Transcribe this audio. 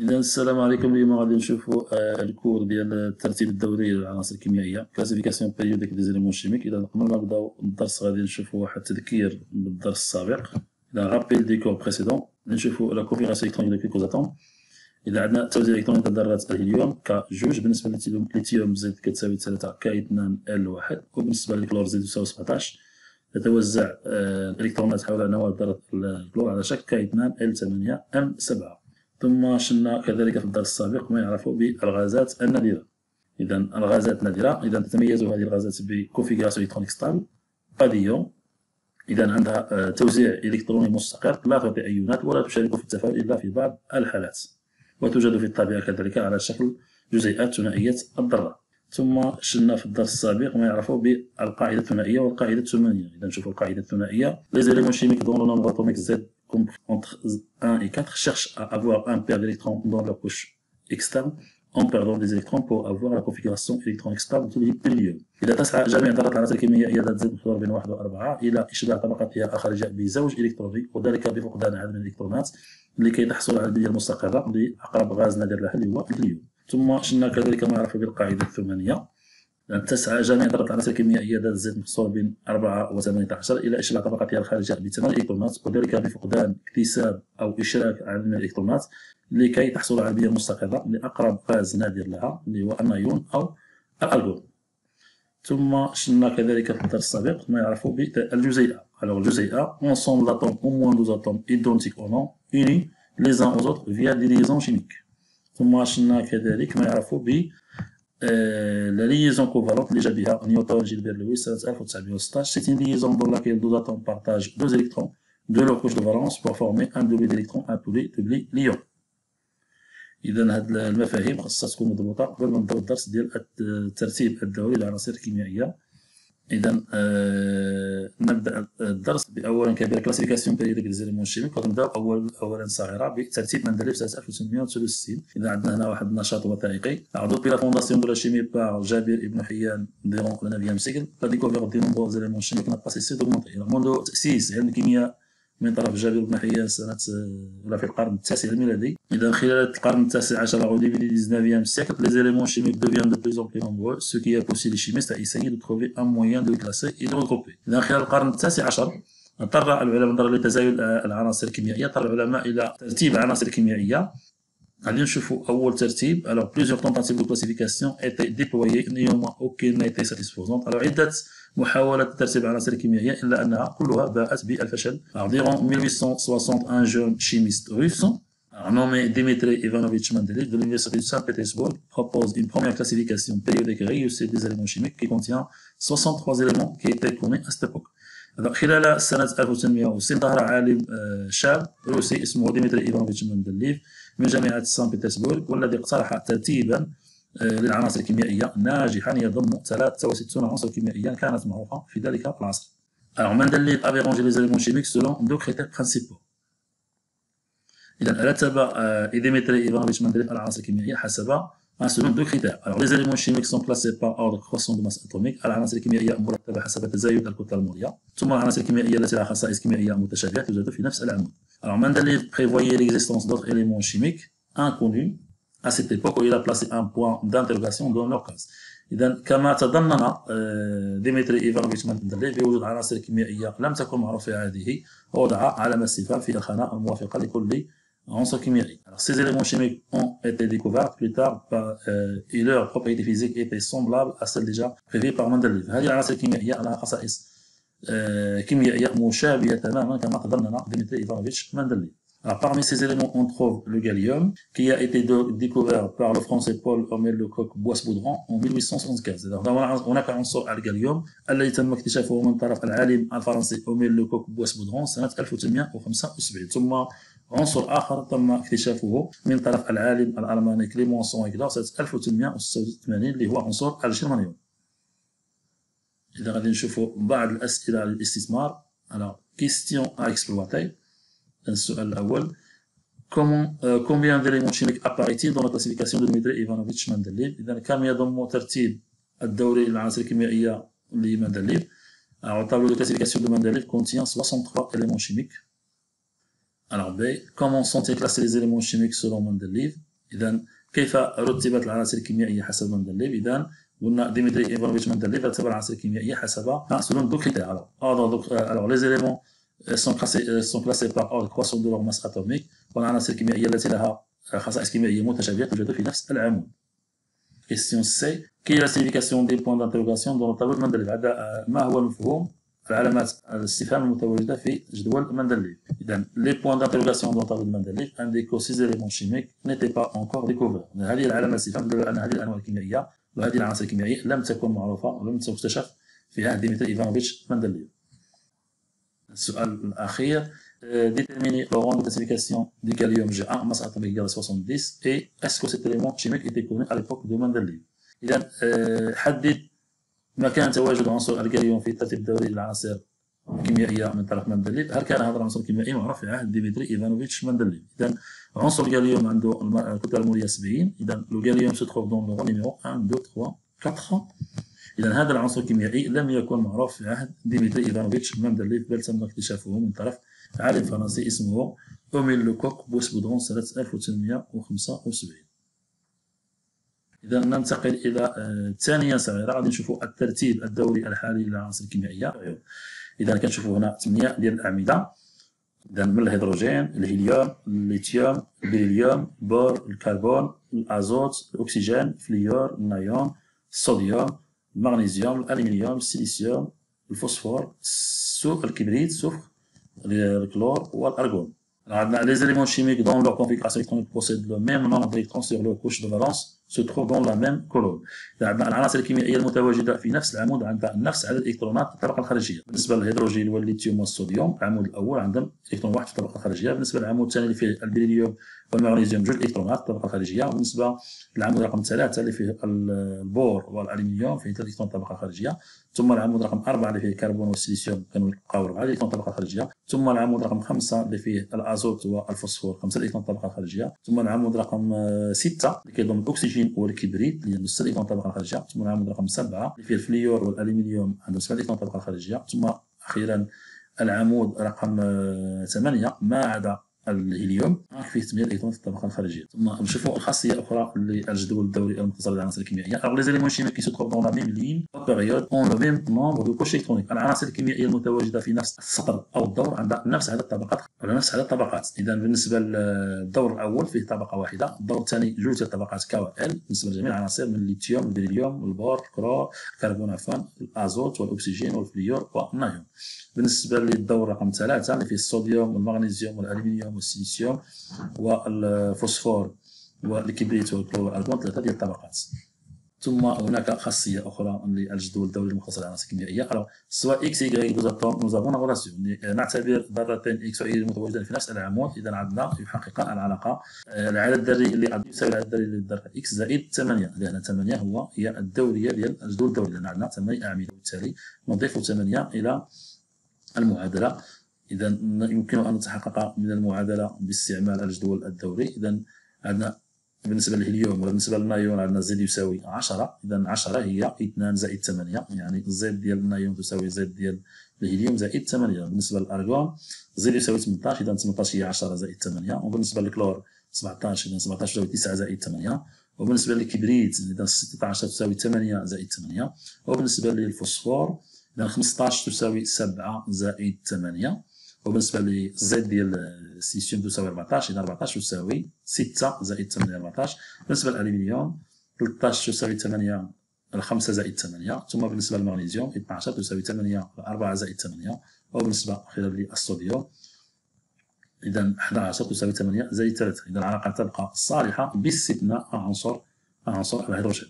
اذا السلام عليكم اليوم غادي نشوفوا آه، ال cours ديال الترتيب الدوري للعناصر الكيميائية. classification périodique des éléments chimiques اذا قبل ما نبداو الدرس غادي نشوفوا واحد التذكير بالدرس السابق. اذا rappel du cours précédent نشوفوا la configuration électronique de quelques atomes اذا عندنا توزيع الكتروني ديال ذرات الهيليوم K جوج. بالنسبة لليثيوم Z كتساوي 3 K 2 L 1 وبالنسبة للكلور Z تساوي 17 تتوزع آه، الإلكترونات حول نواه ذره الكلور على شكل K 2 L 8 M 7 ثم شفنا كذلك في الدرس السابق ما يعرف بالغازات النادرة. إذا الغازات النادرة إذا تتميز هذه الغازات ب configuration électronique stable قاديون إذا عندها آه، توزيع إلكتروني مستقر لا تعطي أيونات ولا تشارك في التفاعل إلا في بعض الحالات. وتوجد في الطبيعة كذلك على شكل جزيئات ثنائية الذرة ثم شفنا في الدرس السابق ما يعرف بالقاعدة الثنائية والقاعدة الثمانية. إذا نشوفوا القاعدة الثنائية. les éléments chimiques dont le nombre entre 1 et 4 cherchent à avoir un paire d'électrons dans leur couche externe en perdant des électrons pour avoir la configuration électronique stable للهيليوم. إذا تسعى جميع العناصر الكيميائية ذات زد مقدار بين 1 و 4 إلى إشباع طبقتها الخارجية بزوج إلكتروني وذلك بفقدان عدد من الإلكترونات لكي تحصل على البنية المستقرة لأقرب غاز نادر لها اللي هو الهيليوم. ثم شلنا كذلك ما يعرف بالقاعدة الثمانية تسعى جميع العناصر الكيميائية ذات الزيت مفصول بين 4 و 18 إلى إشعاع طبقتها الخارجية. بثمان إلكترونات وذلك بفقدان اكتساب أو إشراك عدد من الإلكترونات لكي تحصل على البيئة المستقرة لأقرب غاز نادر لها اللي هو النيون أو الألغون ثم شلنا كذلك في الدرس السابق ما يعرف بالجزيئة alors الجزيئة ensemble d'atomes au moins 12 atomes identiques au nom unis les uns aux autres via des liaisons ثم شلنا كذلك ما يعرف ب la liaison covalente déjà بها Newton Gilbert Lewis سنة 1916 c'est une liaison dans laquelle deux atomes partagent deux électrons de leur couche de valence pour former un doublet d'électrons appelé doublet liant اذا هاد المفاهيم خاصها تكون مضبوطه قبل ما نبداو الدرس ديال الترتيب الدوري للعناصر الكيميائيه اذا آه نبدأ الدرس باولا كبير classification périodique des éléments chimiques ونبداو اول اولا صغيرة بترتيب مندليف سنه 1863 اذا عندنا هنا واحد النشاط وثائقي depuis la fondation de la chimie par جابر ابن حيان durant le 9 siècle la découverte des nombreux éléments chimiques n'a pas cessé d'augmenter. منذ تاسيس علم الكيمياء من طرف جابر بن حيان سنة ولا في القرن التاسع الميلادي. إذا خلال القرن التاسع عشر au début dix-neuvième siècle les éléments chimiques deviennent de plus en plus nombreux ce qui poussait les chimistes essayer de trouver un moyen de classer et de grouper إذا خلال القرن التاسع عشر اضطر العلماء نظرا لتزايد العناصر الكيميائية اضطر العلماء إلى ترتيب العناصر الكيميائية. غادي نشوفو أول ترتيب. alors plusieurs tentatives de classification étaient déployées néanmoins aucune était satisfaisante alors عدة محاولة ترتيب العناصر الكيميائية إلا أنها كلها باءت بالفشل. 1860 un jeune chimiste russe nommé Dimitri Ivanovich Mendeleev de l'Université de Saint-Pétersbourg propose une première classification périodique réussie des éléments chimiques qui contient 63 éléments qui étaient connus à cette époque. خلال سنة 1860 ظهر عالم شاب روسي اسمه ديمتري إيفانوفيتش مندليف من جامعة سان بطرسبورغ والذي اقترح ترتيبا للعناصر الكيميائية ناجحا يضم 63 عنصر كيميائيا كانت معروفة في ذلك العصر. Alors Mendeleev avait rangé les éléments chimiques selon deux critères principaux. إذا رتب ديمتري إيفانوفيتش مندليف العناصر الكيميائية حسب selon deux critères. Alors les éléments chimiques sont classés par ordre croissant de masse atomique. العناصر الكيميائية مرتبة حسب تزايد الكتلة المولية. ثم العناصر الكيميائية التي لها خصائص كيميائية متشابهة توجد في نفس العمود. Alors Mendeleev prévoyait l'existence d'autres éléments chimiques inconnus à cette époque où il a placé un point d'interrogation leur case. إذا كما تضمن ديمتري إيفانوفيتش مندليف بوجود عناصر كيميائية لم تكن معروفة هذه ووضع علامة استفهام في الخانة الموافقة لكل عنصر كيميائي. Ces éléments chimiques ont été découverts plus tard par, euh, et leurs propriétés physiques étaient semblables à celles déjà prévues par مندليف. هذه العناصر الكيميائية لها خصائص كيميائية مشابهة تماما كما تضمن ديمتري إيفانوفيتش مندليف. Alors, parmi ces éléments, on trouve le gallium, qui a été découvert par le français Paul-Émile Lecoq de Boisbaudran en 1875. Donc, هناك عنصر الجاليوم الذي تم اكتشافه من طرف العالم الفرنسي إميل لوكوك بويس-بودرون سنة 1875 ثم عنصر آخر تم اكتشافه من طرف العالم الألماني كليمنس وينكلر سنة 1886 اللي هو عنصر الجرمانيوم. إذا غادي نشوفوا بعض الأسئلة للاستثمار. Alors, question à exploiter. السؤال الأول. comment combien d'éléments chimiques apparaissent dans la classification de ديمتري ايفانوفيتش مندليف اذا كم يضم ترتيب الدوري للعناصر الكيميائيه لمندليف au tableau de classification de مندليف contient 63 éléments chimiques alors B comment sont classés les éléments chimiques selon مندليف اذا كيف رتبت العناصر الكيميائيه حسب مندليف اذا قلنا ديمتري ايفانوفيتش مندليف يعتبر العناصر الكيميائيه حسب selon deux critères alors les éléments sont classés sont classés par ordre croissant de leur masse atomique والعناصر الكيميائيه التي لها خصائص كيميائيه متشابهه توجد في نفس العمود question C quelle est la signification des points d'interrogation dans le tableau de Mendeleev ما هو المفهوم علامات الاستفهام المتواجده في جدول مندليف اذا les points d'interrogation dans tableau مندليف indiquent ces éléments chimiques n'étaient pas encore découverts هذه العلامات الاستفهام تدل على ان هذه الانواع الكيميائيه وهذه العناصر الكيميائيه لم تكن معروفه ولم تكتشف في عهد ديمتري ايفانوفيتش مندليف السؤال الاخير déterminer le rang de classification du gallium Ga masse atomique égale 70 et est-ce que cet élément chimique était connu à l'époque اذا حدد مكان تواجد عنصر الجاليوم في الترتيب الدوري للعناصر الكيميائيه من طرف مندليف هل كان هذا العنصر الكيميائي؟ معروف في عهد ديمتري إيفانوفيتش مندليف إذا عنصر الجاليوم عنده الكتله المولية 70 إذا le gallium se trouve dans le numéro 1 2 3 4 اذا هذا العنصر الكيميائي لم يكن معروف في عهد ديمتري إيفانوفيتش مندليف بل تم اكتشافه من طرف عالم فرنسي اسمه إميل لوكوك بوسبودون سنة 1875 اذا ننتقل إلى آه، ثانية صغيرة. غادي نشوفوا الترتيب الدوري الحالي للعناصر الكيميائية. اذا كنشوفوا هنا ثمانية ديال الأعمدة. اذا من الهيدروجين الهيليوم الليثيوم البريليوم البور الكربون الأزوت الأكسجين fluor النيون الصوديوم المغنيسيوم الالومنيوم السيليسيوم الفوسفور الكبريت ال soufre الكلور والارغون les éléments chimiques dont leur configuration électronique possède le même nombre d'électrons sur leur couche de valence se trouve dans la même colonne. العناصر الكيميائيه المتواجدة في نفس العمود عندها نفس عدد الالكترونات في الطبقة الخارجية. بالنسبة للهيدروجين والليثيوم والصوديوم العمود الأول عندهم الكترون واحد في الطبقة الخارجية. بالنسبة للعمود الثاني اللي فيه البريليوم والمغنيسيوم جوج الكترونات في الطبقة الخارجية. وبالنسبة للعمود رقم ثلاثة اللي فيه البور والالومنيوم فيه ثلاث الكترون الطبقة الخارجية. ثم العمود رقم أربعة اللي فيه الكربون والسيليسيوم كانوا يبقاو أربعة الكترون الطبقة الخارجية. ثم العمود رقم خمسة اللي فيه الأزوت والفوسفور خمسة الكترون الطبقة الخارجية. ثم العمود رقم ستة اللي كيضم الأكسجين والكبريت اللي عنده ستة الكترون الطبقة الخارجية. ثم العمود رقم سبعة اللي فيه ال fluor والألومنيوم عنده سبعة الكترون الطبقة الخارجية. ثم أخيرا العمود رقم ثمانية. ما عدا الهيليوم فيه 8 الكترون في الطبقة الخارجية. ثم نشوفوا الخاصيه أخرى للجدول الدوري المتصل بالعناصر الكيميائية. alors les éléments chimiques qui se trouvent dans la même ligne ou période ont le même nombre de العناصر الكيميائية المتواجدة في نفس السطر أو الدور عندها نفس عدد الطبقات على نفس عدد الطبقات إذا بالنسبة للدور الأول فيه طبقة واحدة الدور الثاني جوج الطبقات كل. بالنسبة لجميع العناصر من الليثيوم البريليوم البور الكلور الكربون عفوا الأزوت والأكسجين والفليور والنيون بالنسبة للدور رقم ثلاثة اللي فيه الصوديوم والمغنيسيوم والالومنيوم والسيليسيوم والفوسفور والكبريت والكلور والارجون ثلاثة ديال الطبقات. ثم هناك خاصية أخرى للجدول الدوري المختص بالعناصر الكيميائيه alors سواء إكس y دوز اتوم nous avons غولاسيون نعتبر ذرتين إكس و y متواجدين في نفس العمود. إذا عندنا يحققان العلاقة. العدد الذري اللي يساوي العدد الذري للذرة إكس زائد 8 لأن 8 هو هي الدورية ديال الجدول الدوري. لأن عندنا 8 أعمدة. وبالتالي نضيف 8 إلى المعادلة. إذا يمكن أن نتحقق من المعادلة باستعمال الجدول الدوري. إذا عندنا بالنسبة للهيليوم ولا بالنسبة للنايون عندنا زد يساوي 10 إذا 10 هي 2 زائد 8 يعني زد ديال النايون تساوي زد ديال الهيليوم زائد 8 بالنسبة للارغون زد يساوي 18 إذا 18 هي 10 زائد 8 وبالنسبة للكلور 17 إذا 17 تساوي 9 زائد 8 وبالنسبة للكبريت إذا 16 تساوي 8 زائد 8 وبالنسبة للفوسفور إذا 15 تساوي 7 زائد 8 وبالنسبة للزد ديال السيليسيوم تساوي 14 إذا 14 تساوي 6 زائد 8 14 بالنسبة للالومنيوم 13 تساوي 8 5 زائد 8 ثم بالنسبة للمغنيسيوم 12 تساوي 8 4 زائد 8 وبالنسبة أخيرا للصوديوم إذا 11 تساوي 8 زائد 3 إذا العلاقة تبقى صالحة باستثناء عنصر عنصر الهيدروجين.